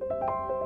Música